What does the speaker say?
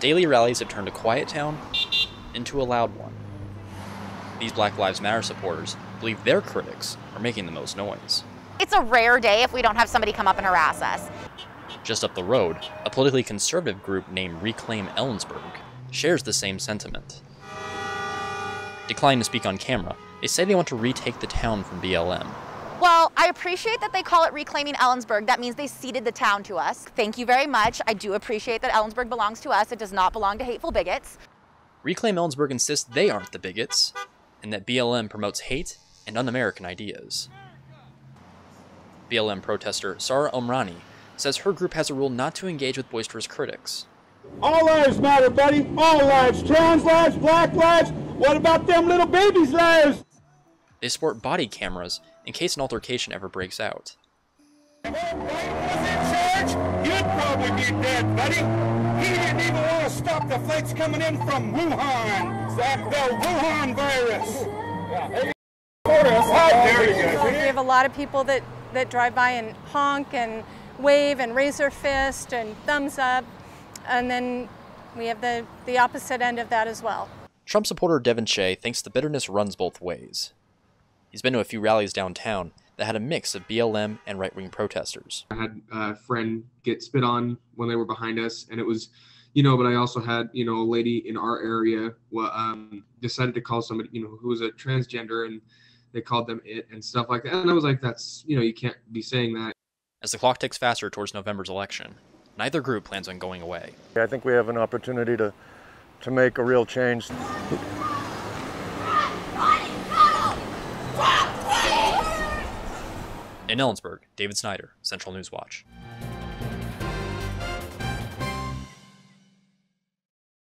daily rallies have turned a quiet town into a loud one. These Black Lives Matter supporters believe their critics are making the most noise. It's a rare day if we don't have somebody come up and harass us. Just up the road, a politically conservative group named Reclaim Ellensburg shares the same sentiment. Declining to speak on camera, they say they want to retake the town from BLM. Well, I appreciate that they call it reclaiming Ellensburg. That means they ceded the town to us. Thank you very much. I do appreciate that Ellensburg belongs to us. It does not belong to hateful bigots. Reclaim Ellensburg insists they aren't the bigots, and that BLM promotes hate and un American ideas. BLM protester Sarah Omrani says her group has a rule not to engage with boisterous critics. All lives matter, buddy. All lives. Trans lives, black lives. What about them little babies' lives? They sport body cameras in case an altercation ever breaks out. If was in charge, you'd probably be dead, buddy. He didn't even want to stop the flights coming in from Wuhan. That the Wuhan virus. Yeah. How dare you? We have a lot of people that, that drive by and honk and wave and raise their fist and thumbs up. And then we have the, the opposite end of that as well. Trump supporter Devin Shea thinks the bitterness runs both ways. He's been to a few rallies downtown that had a mix of BLM and right wing protesters. I had a friend get spit on when they were behind us, and it was, you know, but I also had, you know, a lady in our area um, decided to call somebody, you know, who was a transgender, and they called them it and stuff like that. And I was like, that's, you know, you can't be saying that. As the clock ticks faster towards November's election, neither group plans on going away. I think we have an opportunity to, to make a real change. In Ellensburg, David Snyder, Central News Watch.